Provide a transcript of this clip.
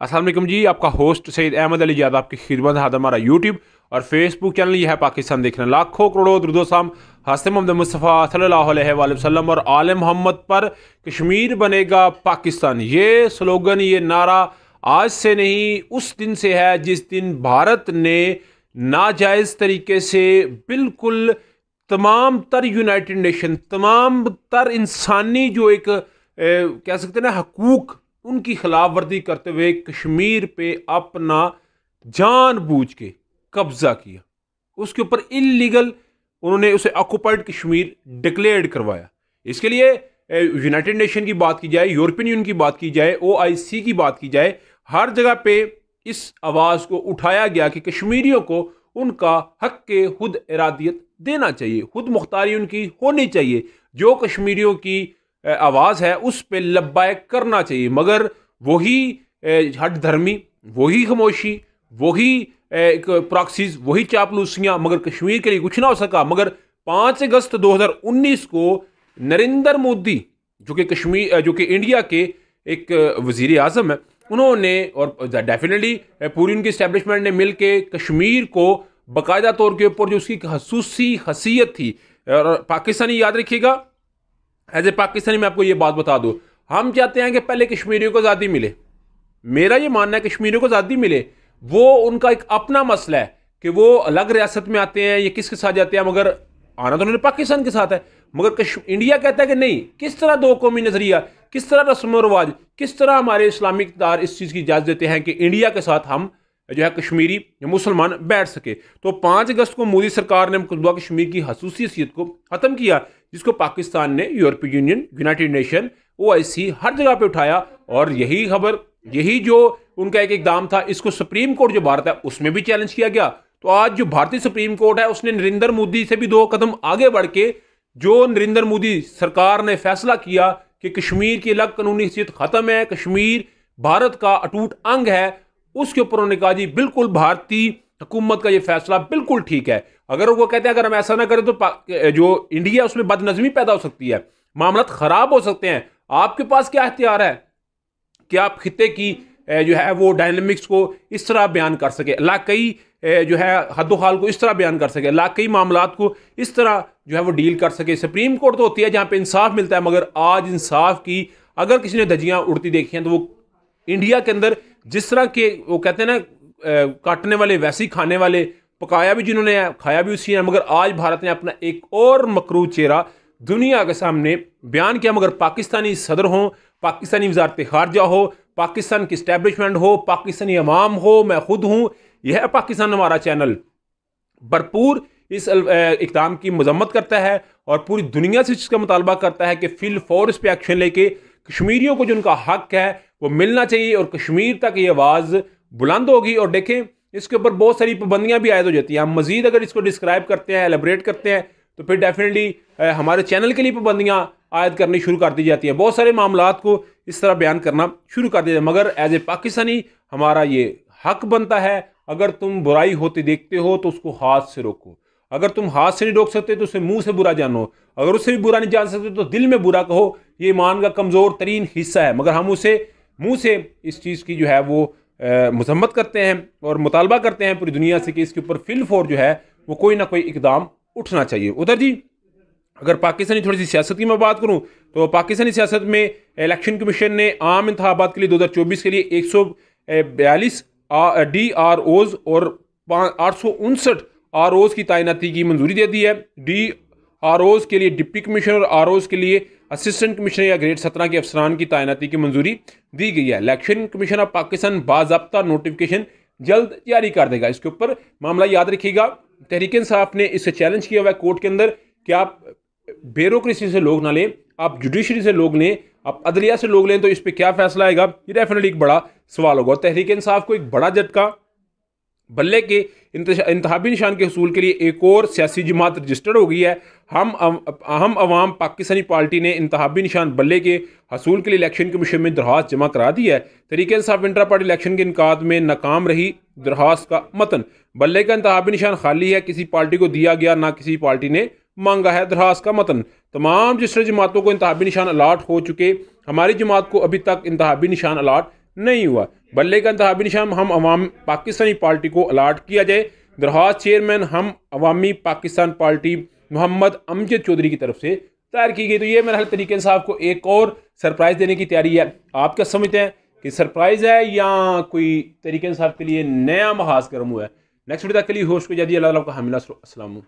असलम जी आपका होस्ट सईद अहमद अली जाद आपकी खिदमत है हमारा यूट्यूब और फेसबुक चैनल यह है पाकिस्तान देखना लाखों करोड़ों दुरुदोसाम हासिम मोहम्मद मुस्तफ़ा अलैहि वसल्लम और आल मोहम्मद पर कश्मीर बनेगा पाकिस्तान। ये स्लोगन ये नारा आज से नहीं उस दिन से है जिस दिन भारत ने नाजायज़ तरीके से बिल्कुल तमाम तर यूनाइटेड नेशन तमाम तर इंसानी जो एक ए, कह सकते हैं ना हकूक़ उनकी खिलाफ वर्जी करते हुए कश्मीर पे अपना जान बूझ के कब्जा किया। उसके ऊपर इलीगल उन्होंने उसे ऑक्यूपाइड कश्मीर डिक्लेयर करवाया। इसके लिए यूनाइटेड नेशन की बात की जाए यूरोपियन यूनियन की बात की जाए ओआईसी की बात की जाए, हर जगह पे इस आवाज़ को उठाया गया कि कश्मीरियों को उनका हक के खुद इरादियत देना चाहिए खुद मुख्तारी उनकी होनी चाहिए। जो कश्मीरियों की आवाज़ है, उस पर लब्बायक करना चाहिए। मगर वही हट धर्मी वही खामोशी, वही एक प्रॉक्सीज, वही चापलूसियाँ मगर कश्मीर के लिए कुछ ना हो सका। मगर पाँच अगस्त 2019 को नरेंद्र मोदी, जो कि कश्मीर जो कि इंडिया के एक वज़ीर अजम है, उन्होंने और डेफिनेटली पूरी उनकी इस्टेब्लिशमेंट ने मिल के कश्मीर को बाकायदा तौर के ऊपर जो उसकी खसूसी हसीियत थी, और पाकिस्तानी याद रखिएगा एज ए पाकिस्तानी मैं आपको ये बात बता दूँ। हम चाहते हैं कि पहले कश्मीरियों को आज़ादी मिले। मेरा ये मानना है कश्मीरियों को आज़ादी मिले। वो उनका एक अपना मसला है कि वो अलग रियासत में आते हैं, या किसके साथ जाते हैं, मगर आना तो उन्होंने पाकिस्तान के साथ है। मगर कश, इंडिया कहता है कि नहीं, किस तरह दो कौमी नज़रिया, किस तरह रस्म व रवाज, किस तरह हमारे इस्लामिक दार इस चीज़ की इजाज़त देते हैं कि इंडिया के साथ हम जो है कश्मीरी मुसलमान बैठ सके। तो पाँच अगस्त को मोदी सरकार ने कश्मीर की खसूसी को ख़त्म किया, जिसको पाकिस्तान ने यूरोपीय यूनियन, यूनाइटेड नेशन ओआईसी हर जगह पर उठाया। और यही खबर, यही जो उनका एक इकदाम था, इसको सुप्रीम कोर्ट जो भारत है, उसमें भी चैलेंज किया गया। तो आज जो भारतीय सुप्रीम कोर्ट है, उसने नरेंद्र मोदी से भी दो कदम आगे बढ़ के, जो नरेंद्र मोदी सरकार ने फैसला किया कि कश्मीर की अलग कानूनी हैसियत खत्म है, कश्मीर भारत का अटूट अंग है उसके ऊपर उन्होंने कहा, जी, बिल्कुल भारतीय हुकूमत का ये फैसला बिल्कुल ठीक है। अगर वो कहते हैं, अगर हम ऐसा ना करें तो जो इंडिया उसमें बदनजमी पैदा हो सकती है, मामला खराब हो सकते हैं। आपके पास क्या अख्तियार है? कि आप खत्े की जो है, वो डायनमिक्स को इस तरह बयान कर सके? कई जो है, हदोहाल को इस तरह बयान कर सके? कई मामला को इस तरह, जो है, वो डील कर सके? सुप्रीम कोर्ट तो होती है जहाँ पे इंसाफ मिलता है, मगर आज इंसाफ की, अगर किसी ने धजियाँ उड़ती देखी हैं तो वो इंडिया के अंदर जिस तरह के, वो कहते हैं ना काटने वाले, वैसे ही खाने वाले, पकाया भी जिन्होंने, खाया भी उसी है मगर आज भारत ने अपना एक और मकरू चेहरा दुनिया के सामने बयान किया, मगर पाकिस्तानी सदर हो, पाकिस्तानी वजारत खारजा हो, पाकिस्तान की इस्टेब्लिशमेंट हो, पाकिस्तानी अवाम हो, मैं खुद हूँ, यह पाकिस्तान हमारा चैनल। भरपूर इस इकदाम की मजम्मत करता है और पूरी दुनिया से इसका मुतालबा करता है कि फिल फॉर इस पर एक्शन लेके कश्मीरियों को जो उनका हक है वो मिलना चाहिए और कश्मीर तक ये आवाज़ बुलंद होगी। और देखें, इसके ऊपर बहुत सारी पाबंदियाँ भी आयद हो जाती हैं। हम मजीद अगर इसको डिस्क्राइब करते हैं एलेबरेट करते हैं तो फिर डेफिनेटली हमारे चैनल के लिए पाबंदियाँ आयद करनी शुरू कर दी जाती हैं। बहुत सारे मामला को इस तरह बयान करना शुरू कर दिया मगर एज ए पाकिस्तानी, हमारा ये हक बनता है, अगर तुम बुराई होती देखते हो तो उसको हाथ से रोको। अगर तुम हाथ से नहीं रोक सकते तो उसे मुँह से बुरा जानो। अगर उससे भी बुरा नहीं जान सकते तो दिल में बुरा कहो। ये ईमान का कमज़ोर तरीन हिस्सा है। मगर हम उसे मुँह से इस चीज़ की जो है वो मजम्मत करते हैं और मुतालबा करते हैं पूरी दुनिया से कि इसके ऊपर फिल फोर जो है वो कोई ना कोई इकदाम उठना चाहिए। उधर जी, अगर पाकिस्तानी थोड़ी सी सियासत की मैं बात करूँ तो पाकिस्तानी सियासत में इलेक्शन कमीशन ने आम इंतबात के लिए 2024 के लिए एक सौ बयालीस डी आर ओज और आठ सौ उनसठ आर ओज की तैनाती की मंजूरी दे दी है। डी आर के लिए डिप्टी कमिश्नर आर ओज के लिए असिस्टेंट कमिश्नर या ग्रेड सत्रह के अफसरान की तैनाती की मंजूरी दी गई है। इलेक्शन कमीशन ऑफ़ पाकिस्तान बाबा नोटिफिकेशन जल्द जारी कर देगा। इसके ऊपर मामला याद रखिएगा। तहरीक साहब ने इसे चैलेंज किया हुआ है कोर्ट के अंदर कि आप ब्यूरोक्रेसी से लोग ना लें, आप जुडिशरी से लोग लें, आप अदलिया से लोग लें तो इस पर क्या फैसला आएगा? ये डेफिनेटली एक बड़ा सवाल होगा। और तहरीक इंसाफ को एक बड़ा झटका बल्ले के इंतबी निशान के हसूल के लिए एक और सियासी जमात रजिस्टर्ड हो गई है। हम अहम अवाम पाकिस्तानी पार्टी ने इंतबी निशान बल्ले के हसूल के लिए इलेक्शन कमीशन में दरख्वास्त जमा करा दी है। तरीके इंसाफ इंटर पार्टी इलेक्शन के इनका में नाकाम रही दरख्वास्त का मतन। बल्ले का इंतबी निशान खाली है, किसी पार्टी को दिया गया, ना किसी पार्टी ने मांगा है दरख्वास्त का मतन। तमाम रजिस्टर्ड जमातों को इंतबी निशान अलाट हो चुके। हमारी जमात को अभी तक इंतबी निशान अलाट नहीं हुआ। बल्ले का इंतबी निशान हम अवाम पाकिस्तानी पार्टी को अलाट किया जाए। दरख्वास्त, चेयरमैन, हम अवामी पाकिस्तान पार्टी मोहम्मद अमजद चौधरी की तरफ़ से तैयार की गई। तो ये मेरे हाल तरीके साहब को एक और सरप्राइज़ देने की तैयारी है। आप क्या समझते हैं कि सरप्राइज़ है या कोई तरीके साहब के लिए नया महाज गर्म हुआ है? नेक्स्ट वीडियो तक के लिए होस्ट को जादी अल्लाह का हमिला असलम